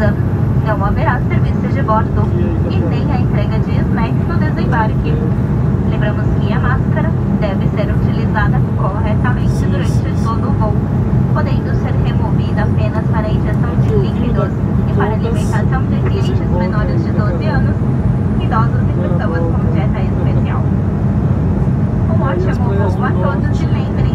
Não haverá serviços de bordo. E nem a entrega de snacks no desembarque. Lembramos que a máscara deve ser utilizada corretamente durante todo o voo, podendo ser removida apenas para a injeção de líquidos e para alimentação de clientes menores de 12 anos, idosos e pessoas com dieta especial. Um ótimo voo a todos e lembrem